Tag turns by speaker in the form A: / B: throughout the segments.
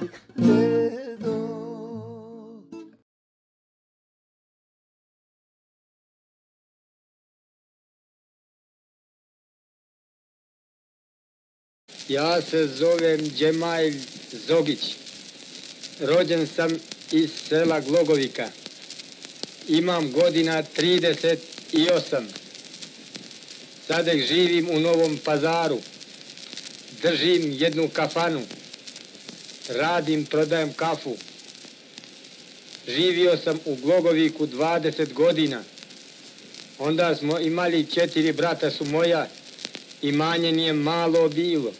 A: Ja se zovem Džemajl Zogić. Rođen sam iz sela Glogovika. Imam godina 38. Sada živim u Novom pazaru. Držim jednu kafanu. Radim, prodajem kafu. Živio sam u Glogoviku 20 godina. Onda smo imali četiri brata su moja. Imanje nije malo bilo.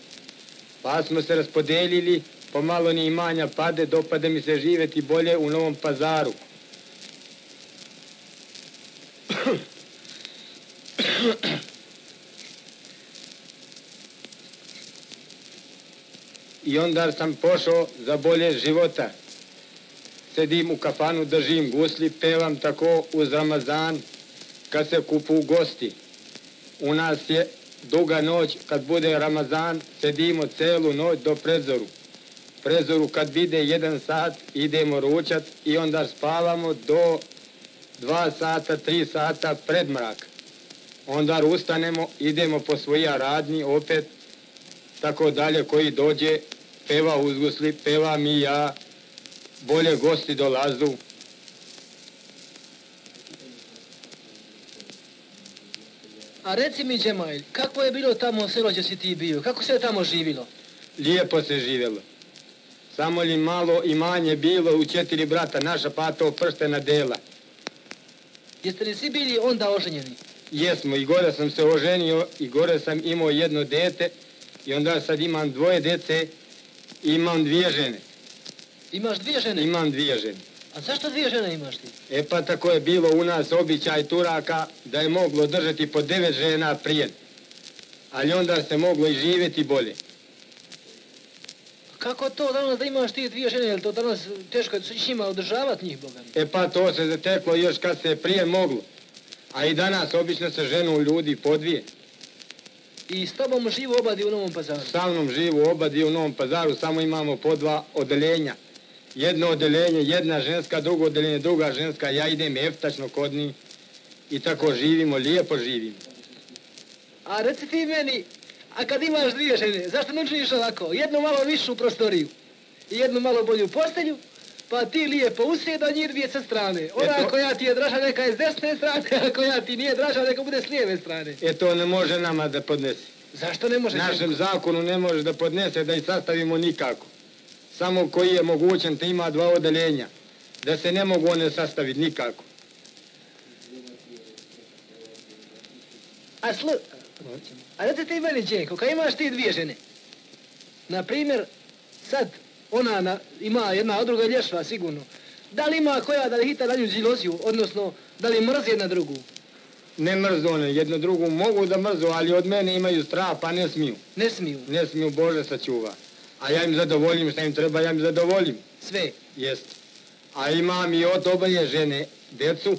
A: Pa smo se raspodelili, pomalo ni imanja pade, dopade mi se živeti bolje u Novom pazaru. I onda sam pošao za bolje života. Sedim u kafanu, držim gusli, pevam tako uz Ramazan kad se kupu gosti. U nas je duga noć, kad bude Ramazan, sedimo celu noć do prezoru. Prezoru kad vide jedan sat, idemo ručat i onda spavamo do dva sata, tri sata pred mrak. Onda ustanemo, idemo po svoja radnji, opet tako dalje, koji dođe, peva uzgusli, peva mi ja, bolje gosti dolazu.
B: A reci mi, Džemajl, kako je bilo tamo selo gdje si ti bio? Kako se je tamo živilo?
A: Lijepo se živjelo. Samo li malo imanje bilo u četiri brata, naša pato prstena dela.
B: Jeste li svi bili onda oženjeni?
A: Jesmo, i gore sam se oženio, i gore sam imao jedno dete, i onda sad imam dvoje dece, i imam dvije žene.
B: Imaš dvije žene?
A: Imam dvije žene.
B: A zašto dvije žene imaš ti?
A: E pa tako je bilo u nas običaj Turaka da je moglo držati po devet žena prije. Ali onda se moglo i živjeti bolje.
B: Kako to danas da imaš ti dvije žene? Je li to danas teško s njima održavati njih, Boga?
A: E pa to se zateklo još kad se prije moglo. A i danas obično se ženu ljudi po dvije.
B: I s tobom živu obadi u Novom pazaru?
A: Sa mnom živu obadi u Novom pazaru, samo imamo po dva odeljenja. Jedno odeljenje, jedna ženska, drugo odeljenje, druga ženska. Ja idem eftačno kod njih i tako živimo, lijepo živimo.
B: A reci ti meni, a kad imaš dvije žene, zašto ne činiš ovako? Jednu malo višu prostoriju i jednu malo bolju postelju, pa ti lijepo usjed, a njih dvije sa strane. Ona
A: Eto.
B: koja ti je draža neka je s desne strane, a koja ti nije draža neka bude s lijeve strane.
A: E to ne može nama da podnese.
B: Zašto ne može?
A: Našem zakonu ne može da podnese da ih sastavimo nikako. Samo koji je mogućen da ima dva odeljenja. Da se ne mogu one sastaviti nikako.
B: A slu... A reci ti meni, Đenko, kad imaš ti dvije žene, na primjer, sad ona na- ima jedna, a druga je lješva, sigurno. Da li ima koja da li hita na nju džiloziju, odnosno da li mrzi jedna drugu?
A: Ne mrzu one, jedno drugu mogu da mrzu, ali od mene imaju strah, pa ne smiju.
B: Ne smiju.
A: Ne smiju, Bože sačuva. A ja im zadovoljim šta im treba, ja im zadovoljim.
B: Sve.
A: Jest. A imam i od oboje žene, decu,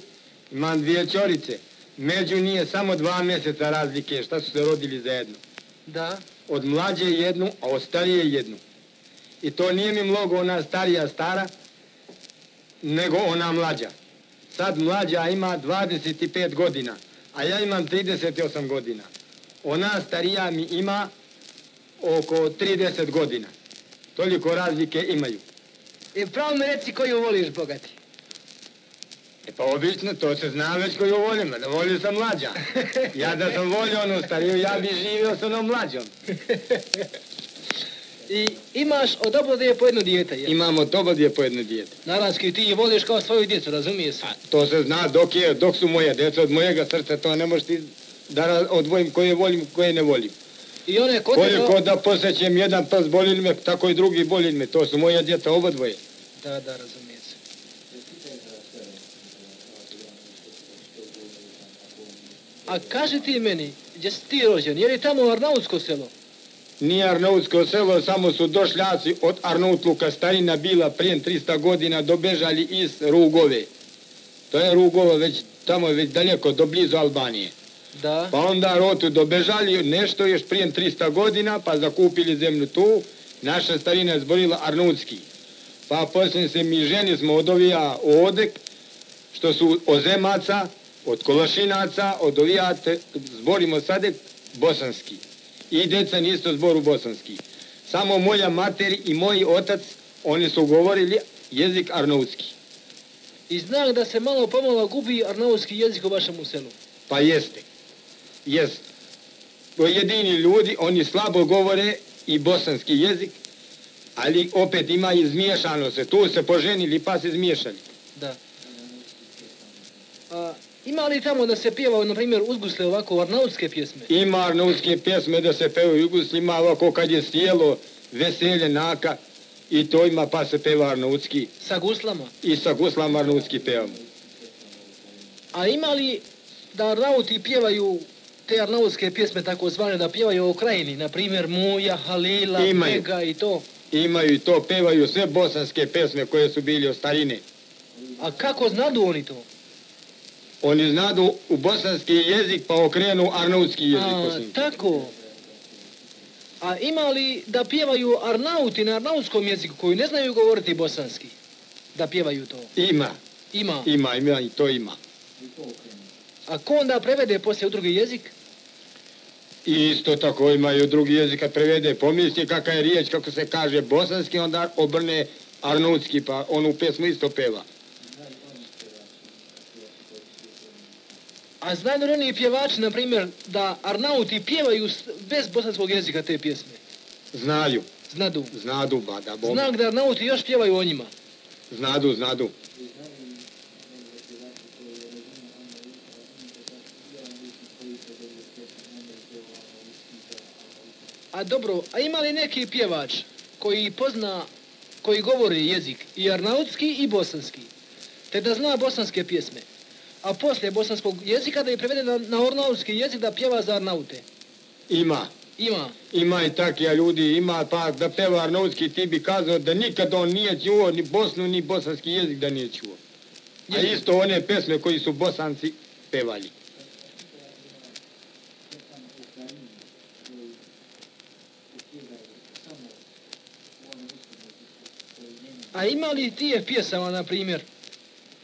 A: imam dvije čorice. Među nije samo dva mjeseca razlike šta su se rodili zajedno.
B: Da.
A: Od mlađe jednu, a od starije jednu. I to nije mi mnogo ona starija stara, nego ona mlađa. Sad mlađa ima 25 godina, a ja imam 38 godina. Ona starija mi ima oko 30 godina. Toliko razlike imaju.
B: I pravo mi reci koju voliš, bogati.
A: E pa obično, to se zna već koju volim, da volim sam mlađa. Ja da sam volio onu stariju, ja bi živio s onom mlađom.
B: I imaš od obodje po jedno dijete, jel?
A: Imamo to po jedno dijete.
B: Naravski ti je voliš kao svoju djecu, razumije se?
A: To se zna dok, je, dok su moje djeca od mojega srca, to ne možeš ti da odvojim koje volim, koje ne volim.
B: I one kod.
A: Koliko da posjećem jedan prst boli me, tako i drugi boli me. To su moja djeca oba dvoje.
B: Da, da, razumije se. A kaži ti meni, gdje si ti rođen, je li tamo Arnautsko selo?
A: Nije Arnautsko selo, samo su došljaci od Arnautluka starina bila prije 300 godina dobežali iz Rugove. To je Rugovo već tamo je već daleko, do blizu Albanije.
B: Da.
A: Pa onda rotu dobežali nešto još prije 300 godina, pa zakupili zemlju tu. Naša starina je zborila Arnautski. pa poslije se mi ženi smo odovija odek, što su ozemaca, od kološinaca, od ovijate, zborimo sadek bosanski. I deca isto zboru bosanski. Samo moja mater i moj otac, oni su govorili jezik arnautski.
B: I znam da se malo pomalo gubi arnautski jezik u vašem selu.
A: Pa jeste. Jest. Pojedini ljudi, oni slabo govore i bosanski jezik, ali opet ima i zmiješano se. Tu se poženili pa se zmiješali.
B: Da. A, ima li tamo da se pjeva, na primjer, uzgusle ovako arnautske pjesme?
A: Ima arnautske pjesme da se pevaju Jugosli, ima ovako kad je sjelo, veselje, naka, i to ima pa se peva arnautski.
B: Sa guslama?
A: I sa guslama arnautski pevamo.
B: A ima li da arnauti pjevaju te arnautske pjesme tako zvane, da pjevaju o krajini, na primjer Muja, Halila,
A: Imaju.
B: Pega i to?
A: Imaju i to, pevaju sve bosanske pjesme koje su bili od starine.
B: A kako znadu oni to?
A: Oni znadu u bosanski jezik pa okrenu arnautski jezik.
B: A, tako. A ima li da pjevaju arnauti na arnautskom jeziku koji ne znaju govoriti bosanski? Da pjevaju to?
A: Ima,
B: Ima.
A: ima, ima i to ima.
B: A ko onda prevede poslije u drugi jezik?
A: I isto tako ima i u drugi jezik kad prevede. Pomisli kakva je riječ, kako se kaže bosanski, onda obrne arnautski, pa onu pjesmu isto peva.
B: A znaju li oni pjevači, na primjer, da arnauti pjevaju bez bosanskog jezika te pjesme?
A: Znaju,
B: Znadu.
A: znadu, ba da bom.
B: Znam da arnauti još pjevaju o njima.
A: Znadu, znadu.
B: A dobro, a ima li neki pjevač koji pozna, koji govori jezik i arnautski i bosanski, te da zna bosanske pjesme, a poslije bosanskog jezika da je prevede na, na jezik da pjeva za arnaute?
A: Ima.
B: Ima.
A: Ima i takija ljudi, ima pa da peva arnautski, ti bi kazao da nikad on nije čuo ni Bosnu, ni bosanski jezik da nije čuo. A isto one pesme koji su bosanci pevali.
B: A ima li tije pjesama, na primjer,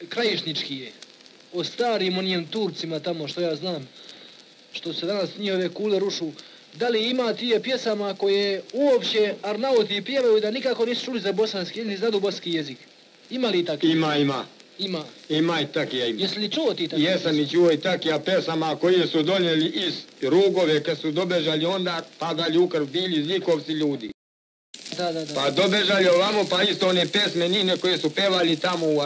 B: krajišnički je, o starim onijem Turcima tamo, što ja znam, što se danas njihove kule rušu, da li ima tije pjesama koje uopće Arnauti pjevaju da nikako nisu čuli za bosanski ili znadu bosanski jezik? Ima li takvi?
A: Ima, ima.
B: Ima.
A: Ima i takija ima.
B: Jesi li čuo ti takvi?
A: Jesam i čuo i takija pesama koje su donijeli iz Rugove kad su dobežali onda padali ukr bili zlikovci ljudi.
B: Da, da, da.
A: Pa dobežali ovamo pa isto one pesme njine koje su pevali tamo u,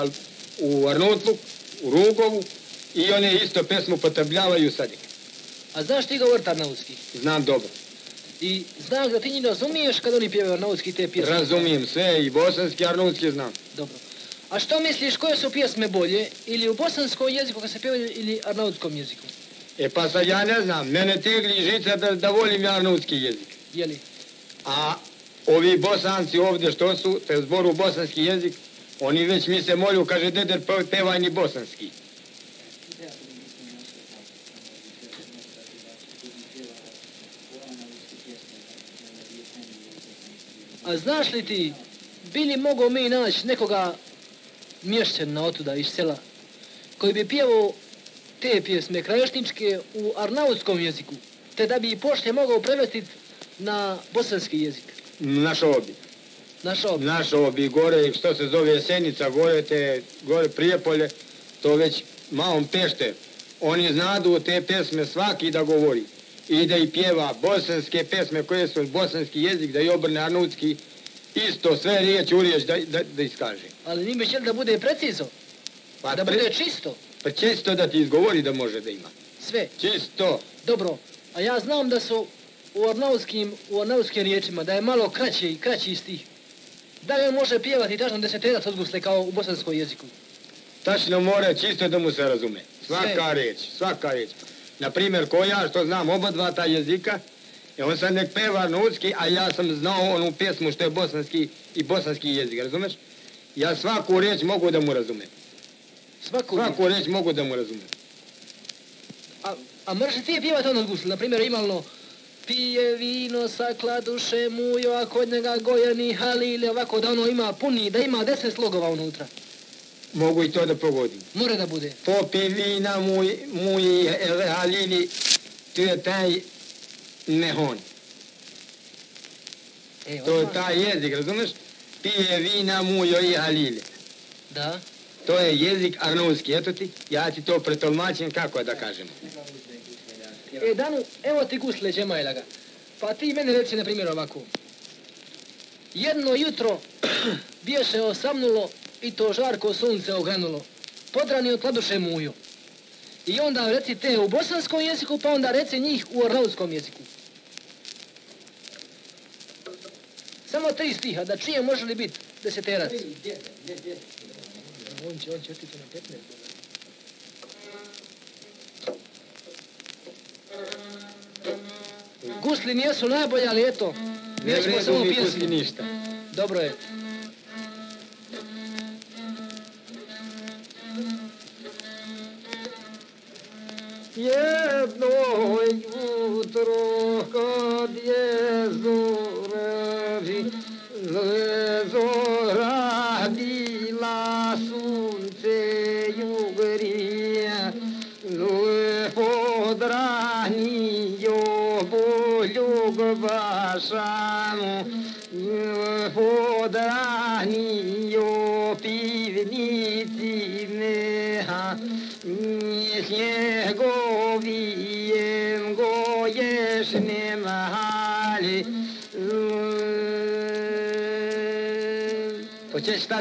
A: u Arnutlu, u Rugovu i one isto pesmu potrebljavaju sad.
B: A znaš ti govorit arnautski?
A: Znam dobro.
B: I znam da ti njih razumiješ kad oni pjevaju arnautski te pjesme?
A: Razumijem sve i bosanski i arnutski znam.
B: Dobro. A što misliš, koje su pjesme bolje? Ili u bosanskom jeziku kad se pjevaju ili arnautskom jeziku?
A: E pa sad ja ne znam, mene tegli žica da, da volim ja arnutski jezik.
B: Jeli?
A: A ovi bosanci ovdje što su, te zboru bosanski jezik, oni već mi se molju, kaže deder pe- pevaj ni bosanski.
B: A znaš li ti, bili mogo mi naći nekoga mješćena otuda iz sela, koji bi pjevao te pjesme krajošničke u arnautskom jeziku, te da bi ih poslije mogao prevesti na bosanski jezik.
A: Naš obi.
B: Naš ob.
A: Naš obi gore, što se zove Jesenica, gore te, gore Prijepolje, to već malom pešte. Oni znadu te pesme svaki da govori. I da i pjeva bosanske pesme koje su bosanski jezik, da i obrne arnutski, isto sve riječ u riječ da, da, da iskaže.
B: Ali bi htjeli da bude precizo,
A: Pa,
B: da
A: pre-
B: bude čisto,
A: pa čisto da ti izgovori da može da ima.
B: sve.
A: Čisto.
B: Dobro, a ja znam da su u arnautskim, u arnautskim riječima, da je malo kraće i kraći stih. Da li on može pjevati tačno deseterac odgusle kao u bosanskom jeziku?
A: Tačno mora čisto da mu se razume. Svaka riječ, svaka riječ. Na primjer, ko ja što znam oba dva ta jezika, i on sad nek peva arnautski, a ja sam znao onu pjesmu što je bosanski i bosanski jezik, razumeš? Ja svaku riječ mogu da mu razumem.
B: Svaku.
A: Svaku riječ mogu da mu razumem.
B: A, a možeš ti pjevati ono odgusle? Na primjer, imalno pije vino sa kladuše mujo, a kod njega gojeni halile, ovako da ono ima puni, da ima deset slogova unutra.
A: Mogu i to da pogodim.
B: More da bude.
A: Popi vina muj, muj halili, to je taj nehon.
B: E,
A: To je taj jezik, razumeš? Pije vina mujo i halili.
B: Da.
A: To je jezik arnouski, eto ti, ja ti to pretolmačim kako da kažem.
B: E, Danu, evo ti gusle Đemajlaga. Pa ti meni reci, na primjer, ovako. Jedno jutro biješe osamnulo i to žarko sunce ogranulo. Podranio kladuše muju. I onda reci te u bosanskom jeziku, pa onda reci njih u ornauskom jeziku. Samo tri stiha, da čujem može li biti deseterac. On će, on će otići na 15. Gusli nijesu najbolje, ali eto,
A: mi pusti
B: pjesmu.
A: ništa.
B: Dobro je.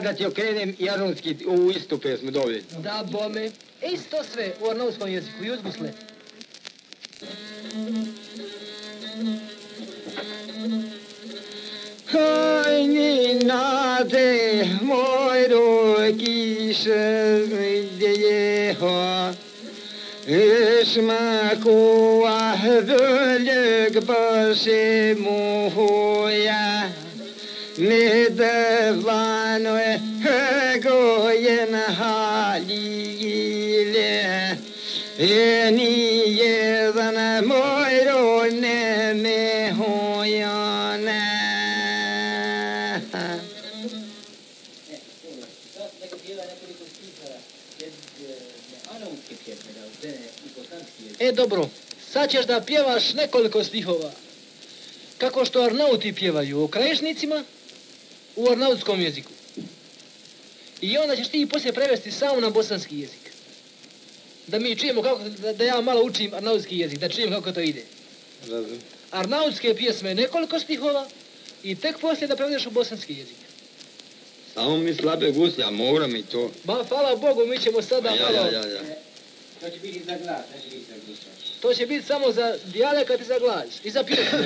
A: Da ti okrenem jarunski u istu pesmu dovolj?
B: Da bome. Isto sve u ornauskom jeziku, i uz gusle.
A: Hajni nade moj kiše gdje ha Isma kua
C: iz anonske pjesme, da uzene i bosanski jezik.
B: E, dobro, sad ćeš da pjevaš nekoliko stihova. Kako što Arnauti pjevaju o u arnautskom jeziku. I onda ćeš ti poslije prevesti samo na bosanski jezik. Da mi čujemo kako, da, da ja malo učim arnautski jezik, da čujem kako to ide. Arnautske pjesme nekoliko stihova i tek poslije da prevedeš u bosanski jezik.
A: Samo mi slabe guslje, a moram i to.
B: Ba, hvala Bogu, mi ćemo sada
A: Ja,
B: malo...
A: ja, ja, ja.
C: To će biti za glas, neće biti za.
B: To će biti samo za dijalekat i za glas. I za pjesmu.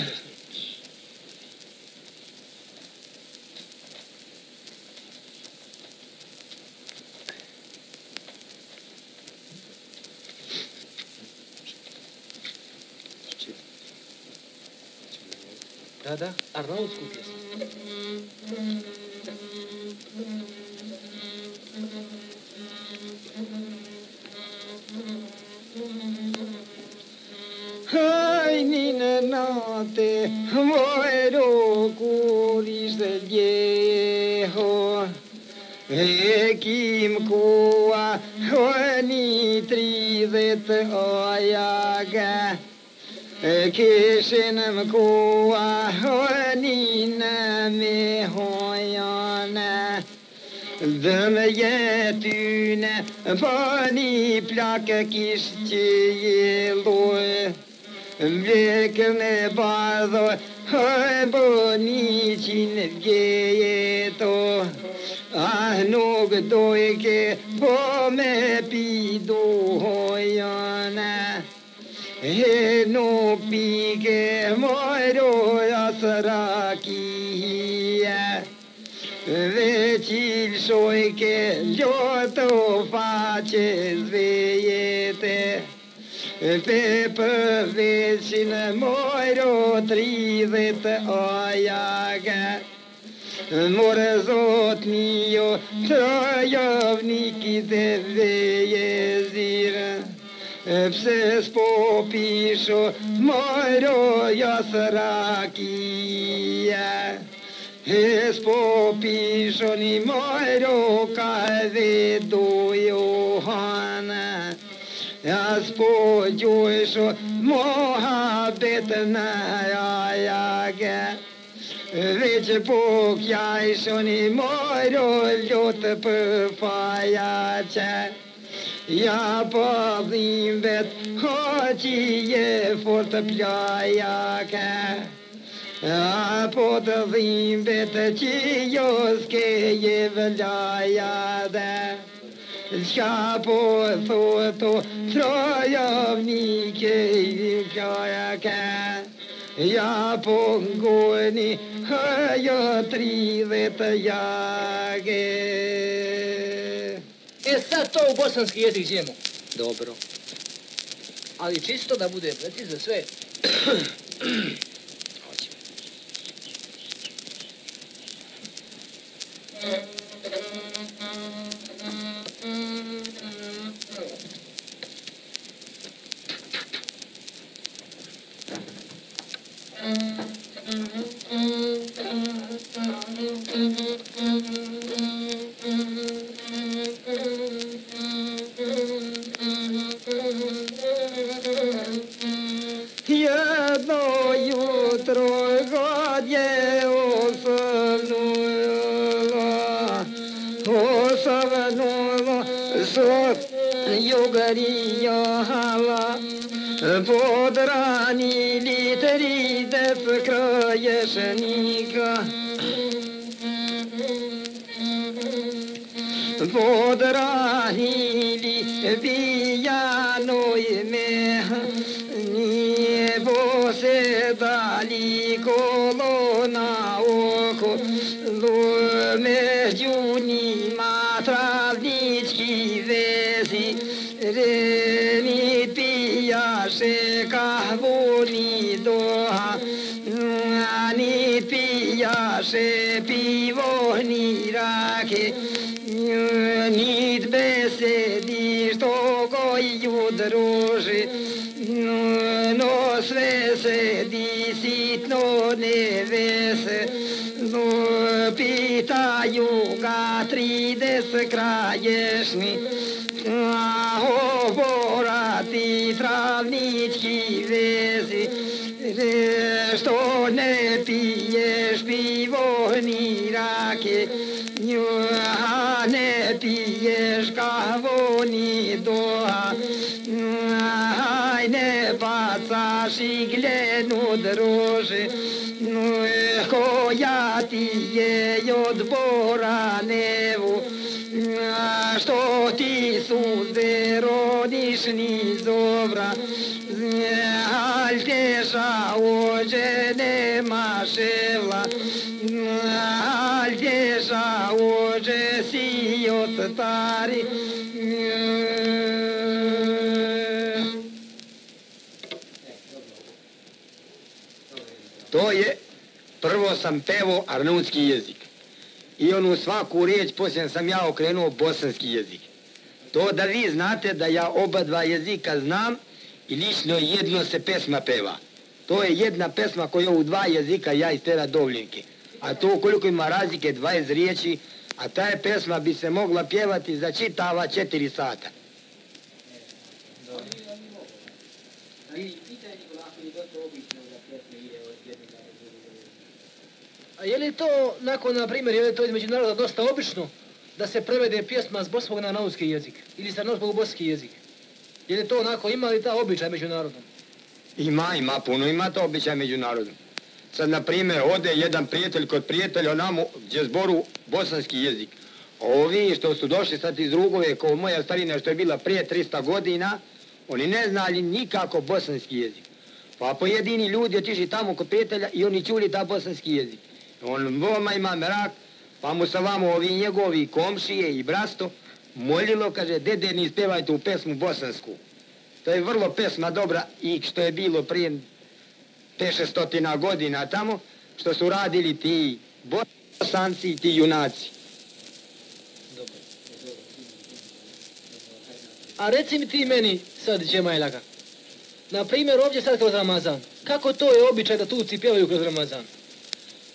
B: هذا الراوند كوتيس
A: هايني نناتي مويرو كوريس الجيهو Ekim kua, honi tridhet ojaga, Kishinem kua honina me hoyana Dëmëjetune pani plakë kishtë jeloj Vlekë me bardho hoj boni Ah nuk dojke po me के मोरो असरा की Veçil soyke gjoto face zvejete. Pe përveçin mojro tridhet ajake More zot mio jo trojovnikit e vejete. все ж попішо мороя сракія. Es popishon i moiro kade duyo hana. As po juisho mohabet na ayaga. Veç pok yaishon i moiro lot pfayacha. Ja po dhim vet hoqi je fort plaja ke. Ja po të dhim vet jo s'ke
B: je vëllaja dhe. Qa po thu tu
A: trojov
B: ke ke plaja ke. Ja po
A: ngoni hëjo tri dhe të jage. Sad to u bosanski jezik ćemo. Dobro. Ali čisto da bude precizno sve. دریا هوا بودرانی لی ترید فکرای شنیگا بودرانی لی بیانوی مه pijaše pivo ni rake, nit besedi što koju druži, no sve se di sitno ne vese, no pitaju ga trideset kraješni, ni dobra, al teža ođe nema ševla, al teža ođe si od stari. To je, prvo sam pevo arnautski jezik. I onu svaku riječ poslije sam ja okrenuo bosanski jezik. To da vi znate da ja oba dva jezika znam i lično jedno se pesma peva. To je jedna pesma koju u dva jezika ja istera dovljenke. A to koliko ima razlike 20 riječi, a ta je pesma bi se mogla pjevati za čitava četiri sata.
B: A je li to, nakon, na primjer, je li to između naroda dosta obično da se prevede pjesma s bosanskog na nauski jezik ili sa nauskog u bosanski jezik? Je to onako, ima li ta običaj među narodom?
A: Ima, ima puno, ima to običaj među narodom. Sad, na primjer, ode jedan prijatelj kod prijatelja onamo gdje zboru bosanski jezik. Ovi što su došli sad iz Rugove, kao moja starina što je bila prije 300 godina, oni ne znali nikako bosanski jezik. Pa pojedini ljudi otišli tamo kod prijatelja i oni čuli ta bosanski jezik. On voma ima merak, pa mu se vamo ovi njegovi komšije i brasto molilo, kaže, dede, ni spjevajte u pesmu bosansku. To je vrlo pesma dobra i što je bilo prije 500 godina tamo, što su radili ti bosanci i ti junaci.
B: A reci mi ti meni sad, Đemajlaka, na primjer ovdje sad kroz Ramazan, kako to je običaj da tuci pjevaju kroz Ramazan?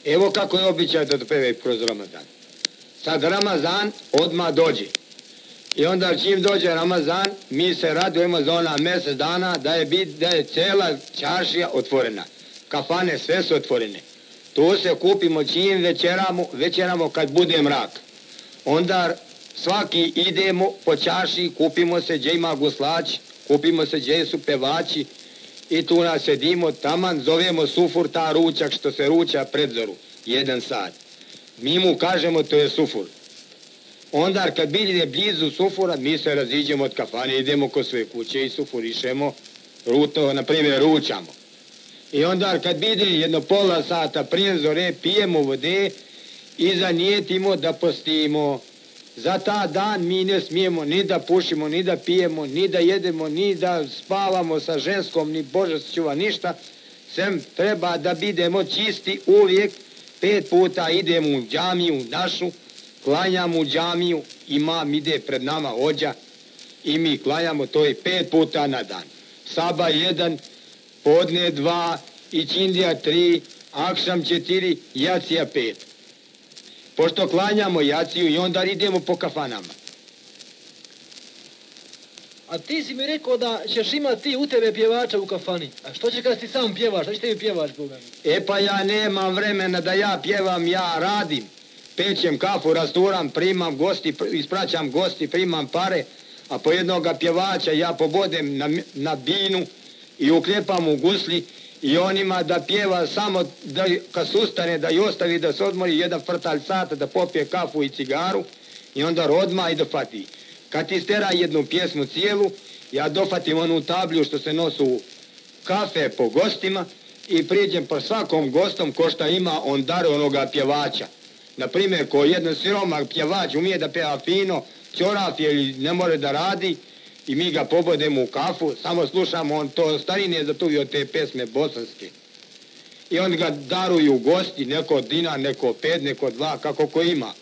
A: Evo kako je običaj da peve kroz Ramazan. Sad Ramazan odmah dođe. I onda čim dođe Ramazan, mi se radujemo za ona mjesec dana da je, bit, da je cijela čašija otvorena. Kafane sve su otvorene. Tu se kupimo čim večeramo, večeramo kad bude mrak. Onda svaki idemo po čaši, kupimo se gdje ima guslač, kupimo se gdje su pevači i tu nas sedimo, taman zovemo sufur ta ručak što se ruča pred zoru, jedan sat. Mi mu kažemo to je sufur. Onda kad bilje blizu sufura, mi se raziđemo od kafane, idemo kod svoje kuće i sufurišemo, ruto, na primjer, ručamo. I onda kad bide jedno pola sata prije zore, pijemo vode i zanijetimo da postimo. Za ta dan mi ne smijemo ni da pušimo, ni da pijemo, ni da jedemo, ni da spavamo sa ženskom, ni Bože čuva ništa. Sem treba da bidemo čisti uvijek, pet puta idemo u džamiju našu, klanjamo u džamiju, imam ide pred nama ođa i mi klanjamo to je pet puta na dan. Saba jedan, podne dva, Ičindija tri, Akšam četiri, Jacija pet. Pošto klanjamo Jaciju i onda idemo po kafanama.
B: A ti si mi rekao da ćeš imati ti u tebe pjevača u kafani. A što će kad ti sam pjevaš? Što će tebi pjevač, Boga?
A: E pa ja nemam vremena da ja pjevam, ja radim. Pečem kafu, rasturam, primam gosti, pr- ispraćam gosti, primam pare, a po jednoga pjevača ja pobodem na, na binu i ukljepam u gusli i on ima da pjeva samo da, kad sustane da i ostavi da se odmori jedan frtalj sata da popije kafu i cigaru i onda odma i dofati. Kad ti stera jednu pjesmu cijelu, ja dofatim onu tablju što se nosu kafe po gostima i priđem po svakom gostom ko šta ima on dar onoga pjevača. Na primjer, ko jedan siroma pjevač umije da pjeva fino, ćoraf ili ne može da radi i mi ga pobodemo u kafu, samo slušamo on to starine zatuvio te pesme bosanske. I oni ga daruju gosti, neko dinar, neko pet, neko dva, kako ko ima.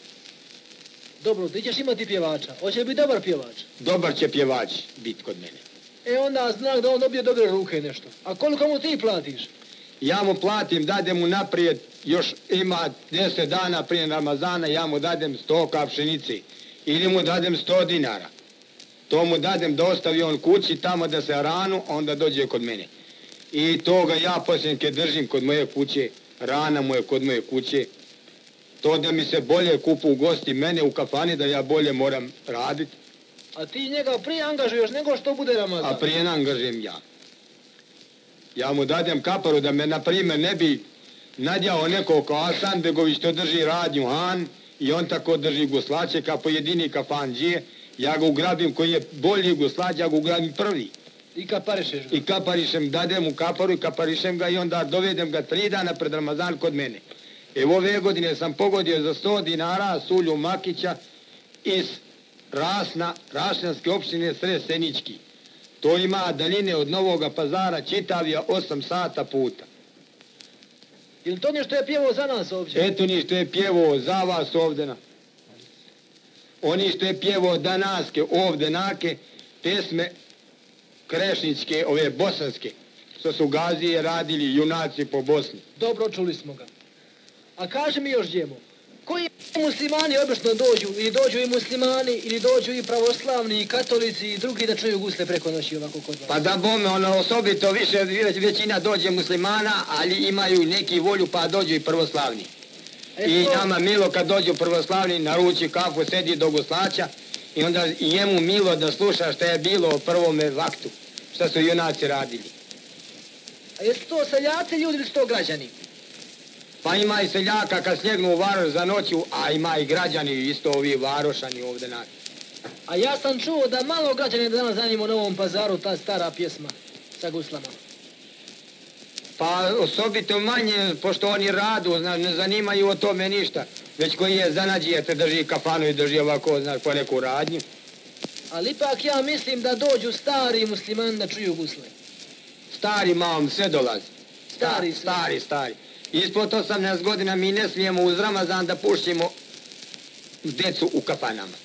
B: Dobro, ti ćeš imati pjevača. Hoće li biti dobar pjevač?
A: Dobar će pjevač biti kod mene.
B: E onda znak da on dobije dobre ruke nešto. A koliko mu ti platiš?
A: Ja mu platim, dadem mu naprijed, još ima 10 dana prije Ramazana, ja mu dadem 100 kapšenici. Ili mu dadem 100 dinara. To mu dadem da ostavi on kući tamo da se ranu, onda dođe kod mene. I toga ja posljednje držim kod moje kuće, rana mu je kod moje kuće. To da mi se bolje kupu gosti mene u kafani, da ja bolje moram raditi,
B: A ti njega prije angažuješ nego što bude Ramazan.
A: a prije angažujem ja. Ja mu dadem kaparu da me, na primjer, ne bi nadjao neko kao Asan Begović što drži radnju Han i on tako drži guslače kao pojedini kafanđije. Ja ga ugrabim koji je bolji guslač, ja ga ugrabim prvi.
B: I kaparišeš ga.
A: I kaparišem, dadem mu kaparu i kaparišem ga i onda dovedem ga tri dana pred Ramazan kod mene. Evo ove godine sam pogodio za 100 dinara Sulju Makića iz Rasna, Rašnjanske opštine Sresenički. To ima daljine od Novoga pazara Čitavija 8 sata puta.
B: Ili to nešto je pjevao za nas ovdje?
A: Eto ni što je pjevao za vas ovdje. Oni što je pjevao danaske ovdje nake pesme krešničke, ove bosanske, što su gazije radili junaci po Bosni.
B: Dobro, čuli smo ga. A kaži mi još djemo, koji muslimani obično dođu, ili dođu i muslimani, ili dođu i pravoslavni, i katolici, i drugi da čuju gusle preko noći ovako kod vas?
A: Pa da bome, ono osobito više već- većina dođe muslimana, ali imaju neki volju pa dođu i prvoslavni. I nama milo kad dođu prvoslavni, naruči kafu, sedi do guslača i onda njemu milo da sluša šta je bilo u prvome vaktu, šta su junaci radili.
B: A jesu to seljaci ljudi ili su to građani?
A: Pa ima i seljaka kad snjegnu u Varoš za noću, a ima i građani isto ovi Varošani ovdje na...
B: A ja sam čuo da malo građani danas zanima u Novom pazaru ta stara pjesma sa guslama.
A: Pa osobito manje, pošto oni radu, zna, ne zanimaju o tome ništa. Već koji je zanađijete, drži kafanu i drži ovako, znaš, po neku radnju.
B: Ali ipak ja mislim da dođu stari muslimani da čuju gusle.
A: Stari mam, sve dolazi.
B: Stari,
A: Sta- stari, stari. Ispod 18 godina mi ne smijemo uz Ramazan da puštimo decu u kafanama.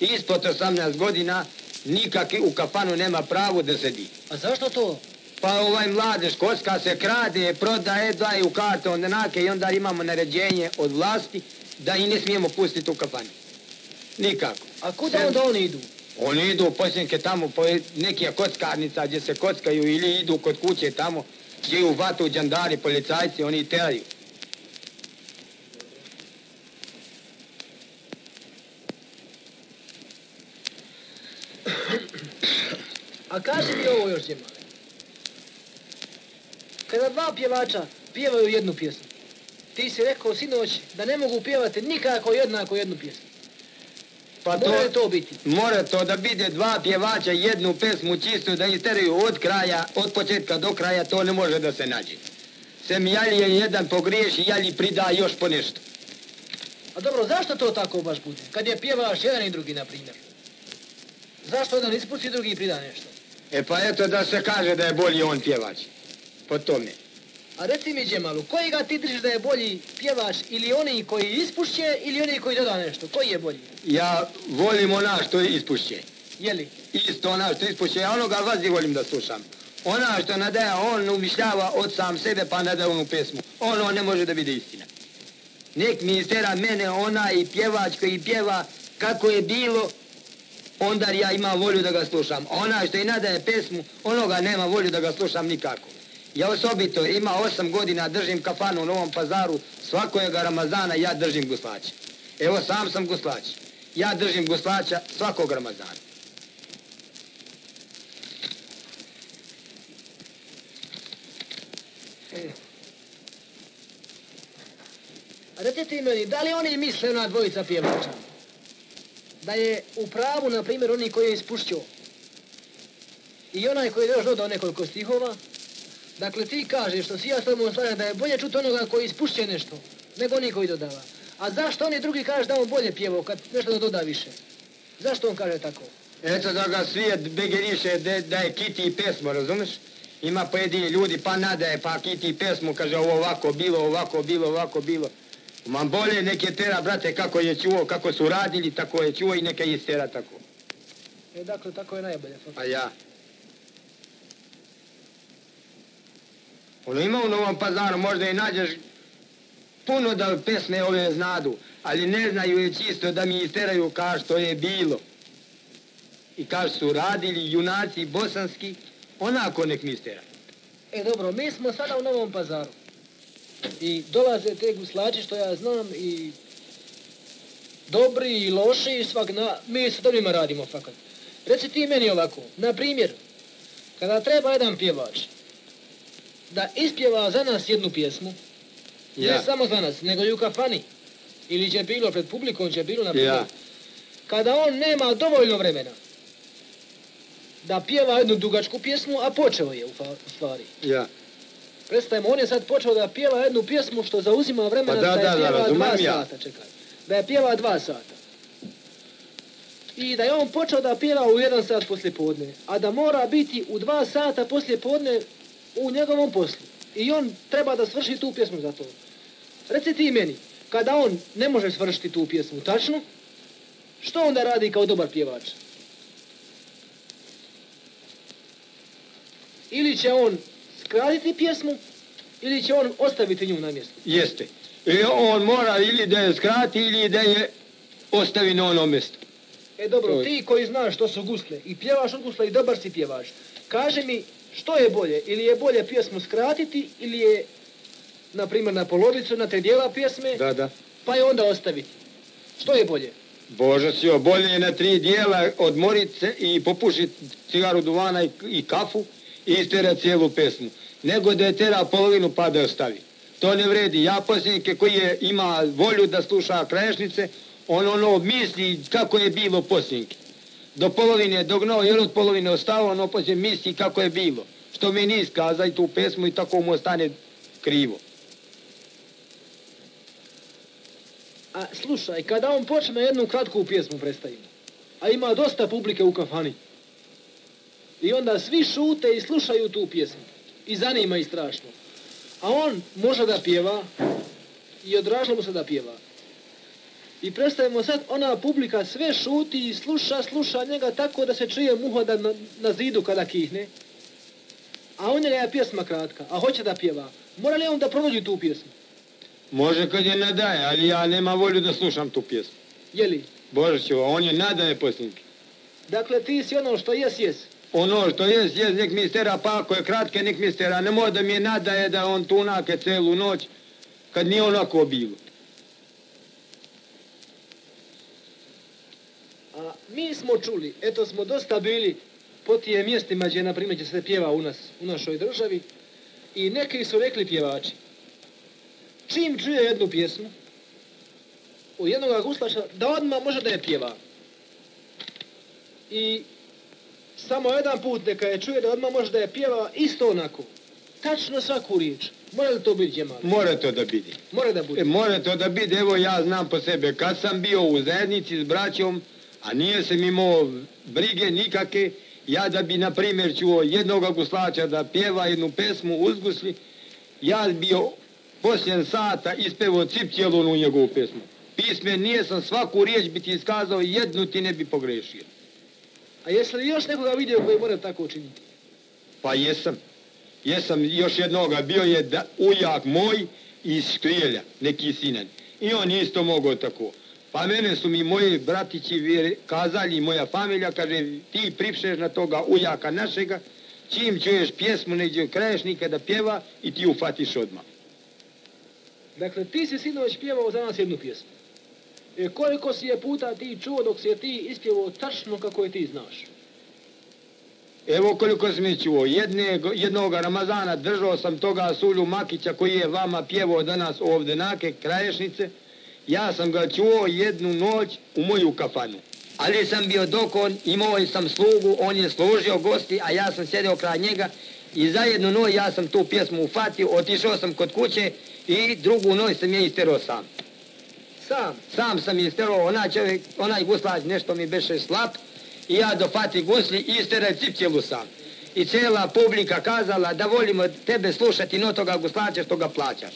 A: Ispod 18 godina nikak u kafanu nema pravo da sedi.
B: A zašto to?
A: Pa ovaj mladež kocka se krade, prodaje, daje u karton nake i onda imamo naređenje od vlasti da i ne smijemo pustiti u kafani. Nikako.
B: A kuda onda oni idu?
A: Oni idu posljednke tamo po neke kockarnica gdje se kockaju ili idu kod kuće tamo gdje u vatu džandari, policajci, oni teraju.
B: A kaži mi ovo još Džemale. Kada dva pjevača pjevaju jednu pjesmu, ti si rekao sinoć da ne mogu pjevati nikako jednako jednu pjesmu.
A: Pa
B: Mora je to biti.
A: Mora to da bide dva pjevača jednu pesmu čistu da isteraju od kraja, od početka do kraja, to ne može da se nađe. Sem jali je jedan pogriješi, jali prida još po nešto.
B: A dobro, zašto to tako baš bude? Kad je pjevaš jedan i drugi, na primjer. Zašto jedan ispusti, drugi prida nešto?
A: E pa eto da se kaže da je bolji on pjevač. Po tome.
B: A reci mi Džemalu, koji ga ti držiš da je bolji pjevač ili oni koji ispušće ili oni koji doda nešto? Koji je bolji?
A: Ja volim ona što ispušće.
B: Jeli?
A: Isto ona što ispušće, ja onoga vazi volim da slušam. Ona što nadaje, on umišljava od sam sebe pa nadaje onu pesmu. Ono ne može da bude istina. Nek mi istera mene onaj pjevač koji pjeva kako je bilo, onda ja imam volju da ga slušam. A onaj što i nadaje pesmu, onoga nema volju da ga slušam nikako. Ja osobito ima osam godina držim kafanu u Novom pazaru, svakojega Ramazana ja držim guslača. Evo sam sam guslač. Ja držim guslača svakog Ramazana.
B: A recite meni, da li oni misle na dvojica pjevača? Da je u pravu, na primjer, oni koji je ispušćao i onaj koji je još dodao nekoliko stihova, dakle ti kažeš što si ja s tobom slažem da je bolje čuti onoga koji ispušće nešto, nego oni koji dodava. A zašto oni drugi kaže da on bolje pjevao kad nešto da doda više? Zašto on kaže tako?
A: Eto da ga svijet begeriše da, da je kiti pesmu, razumiješ? Ima pojedini ljudi pa nadaje pa kiti pesmu, kaže ovo ovako bilo, ovako bilo, ovako bilo. Ma bolje neke tera, brate, kako je čuo, kako su radili, tako je čuo i neka istera tako.
B: E, dakle, tako je najbolje.
A: A ja. Ima u Novom pazaru, možda i nađeš puno da pesme ove znadu, ali ne znaju je čisto da mi isteraju kao što je bilo. I kao su radili junaci bosanski, onako nek mi istera.
B: E dobro, mi smo sada u Novom pazaru. I dolaze te guslači što ja znam i dobri i loši i svak na... Mi sa dobrima radimo fakat. Reci ti meni ovako, na primjer, kada treba jedan pjevač da ispjeva za nas jednu pjesmu, ne samo za nas, nego i u kafani, ili će bilo pred publikom, će bilo na primjer,
A: Ja.
B: kada on nema dovoljno vremena da pjeva jednu dugačku pjesmu, a počeo je u, stvari.
A: ja.
B: Predstavimo, on je sad počeo da pjeva jednu pjesmu što zauzima vremena
A: Pa da,
B: da,
A: da,
B: je
A: da,
B: pjeva
A: razumem
B: dva
A: ja.
B: sata, čekaj. Da je pjeva dva sata. I da je on počeo da pjeva u jedan sat poslije podne, a da mora biti u dva sata poslije podne u njegovom poslu. I on treba da svrši tu pjesmu za to. Reci ti meni, kada on ne može svršiti tu pjesmu tačno, što onda radi kao dobar pjevač? Ili će on skratiti pjesmu, ili će on ostaviti nju na mjestu.
A: Jeste. I on mora ili da je skrati ili da je ostavi na ono mjesto.
B: E dobro, ti koji znaš što su gusle i pjevaš od gusla i dobar si pjevaš, kaže mi što je bolje, ili je bolje pjesmu skratiti ili je, na primjer, na polovicu, na tri dijela pjesme,
A: Da, da.
B: pa je onda ostaviti. Što je bolje?
A: Bože sio, bolje je na tri dijela odmorit se i popušit cigaru duvana i, i kafu i istera cijelu pesmu. Nego da je tera polovinu pa da ostavi. To ne vredi. Ja posljednike koji je, ima volju da sluša krajišnice, on ono misli kako je bilo posljednike. Do polovine dogno, jer od polovine ostao, ono poslije misli kako je bilo. Što mi nis kaza i tu pesmu i tako mu ostane krivo.
B: A slušaj, kada on počne jednu kratku pjesmu predstavimo, a ima dosta publike u kafani, i onda svi šute i slušaju tu pjesmu, i zanima ih strašno, a on može da pjeva, i odražilo mu se da pjeva. I predstavimo sad, ona publika sve šuti i sluša, sluša njega tako da se čuje muhoda na, na zidu kada kihne. A njega je pjesma kratka, a hoće da pjeva. Mora li on da provodi tu pjesmu?
A: Može kad je nadaje, ali ja nemam volju da slušam tu pjesmu.
B: Je li?
A: Božiću, on je nadaje posljednjike.
B: Dakle, ti si ono što jes, jes.
A: Ono što je, je, nek mi stera, pa ako je kratke, nek mi stera. Ne može da mi je nadaje da on tunake celu noć, kad nije onako bilo.
B: A mi smo čuli, eto smo dosta bili po tije mjestima gdje, na primjer, će se pjeva u nas, u našoj državi, i neki su rekli pjevači, čim čuje jednu pjesmu, u jednog guslaša, da odmah može da je pjeva. I samo jedan put neka je čuje da odmah može da je pjeva isto onako. Tačno svaku riječ. Mora li to biti Džemal?
A: More to da bidi.
B: Mora da bude.
A: E, more to da bidi, evo ja znam po sebe, kad sam bio u zajednici s braćom, a nije sam imao brige nikake, ja da bi, na primjer, čuo jednog guslača da pjeva jednu pesmu uzgusli, ja bi bio posljen sata ispevo cip cijelu onu njegovu pesmu. Pisme nije sam svaku riječ bi ti iskazao, jednu ti ne bi pogrešio.
B: A jesi li još nekoga vidio koji mora tako učiniti?
A: Pa jesam. Jesam još jednoga, bio je da, ujak moj iz Škrijelja, neki sinan. I on isto mogao tako. Pa mene su mi moji bratići kazali, moja familija, kaže, ti pripšeš na toga ujaka našega, čim čuješ pjesmu neđe kraješnika da pjeva i ti ufatiš odmah.
B: Dakle, ti si sinoć pjevao za nas jednu pjesmu. E koliko si je puta ti čuo dok si je ti ispjevao tačno kako je ti znaš?
A: Evo koliko sam je čuo, jedne, jednog Ramazana držao sam toga Sulju Makića koji je vama pjevao danas ovdje nake kraješnice. Ja sam ga čuo jednu noć u moju kafanu. Ali sam bio dokon, imao sam slugu, on je služio gosti, a ja sam sjedio kraj njega i za jednu noć ja sam tu pjesmu ufatio, otišao sam kod kuće i drugu noć sam je isterao sam.
B: Sam.
A: Sam sam isterao, onaj čovjek, onaj guslač nešto mi beše slab i ja dofati gusli i istere cipcijelu sam. I cijela publika kazala da volimo tebe slušati no toga guslača što ga plaćaš.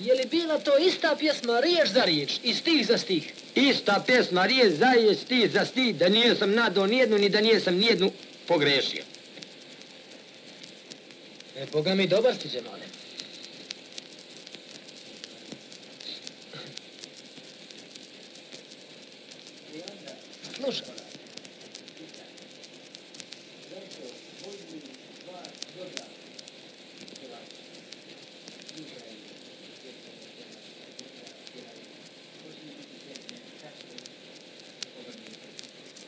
B: Je li bila to ista pjesma riječ za riječ i stih za stih?
A: Ista pjesma rije za je sti za sti da nije sam nadao nijednu ni da nije sam nijednu pogrešio.
B: E, Boga mi dobar si, Džemale. Slušaj.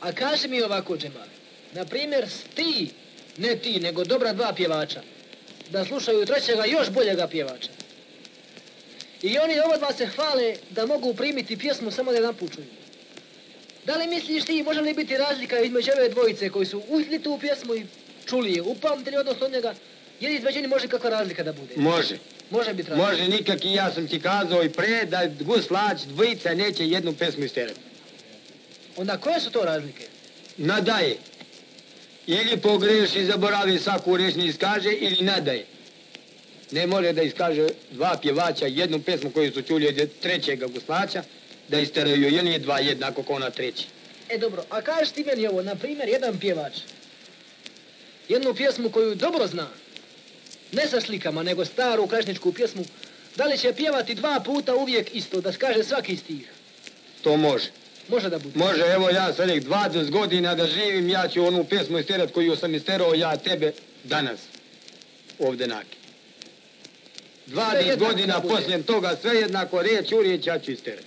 B: A kaži mi ovako, Džemal. Na primjer, ti, ne ti, nego dobra dva pjevača, da slušaju trećega još boljega pjevača. I oni obadva se hvale da mogu primiti pjesmu samo da jedan čuju. Da li misliš ti, može li biti razlika između ove dvojice koji su uzli tu pjesmu i čuli je, upamtili odnosno od njega, je li između njih može kakva razlika da bude?
A: Može,
B: Može biti razlika.
A: može nikak i ja sam ti kazao i pre da guslač dvojica neće jednu pesmu isterati.
B: Onda koje su to razlike?
A: nadaje. Ili pogreši, zaboravi svaku riječ ne iskaže, ili nadaje. Ne može da iskaže dva pjevača jednu pesmu koju su čuli od trećega guslača, da isteraju ili dva jednako kao na treći.
B: E dobro, a kažeš ti meni ovo, na primjer, jedan pjevač, jednu pjesmu koju dobro zna, ne sa slikama, nego staru krašničku pjesmu, da li će pjevati dva puta uvijek isto, da skaže svaki stih?
A: To može.
B: Može da bude.
A: Može, evo ja nek 20 godina da živim, ja ću onu pesmu isterat koju sam isterao ja tebe danas. Ovdje naki. 20
B: jednako
A: godina poslije toga sve jednako riječ u riječ ja ću isterat.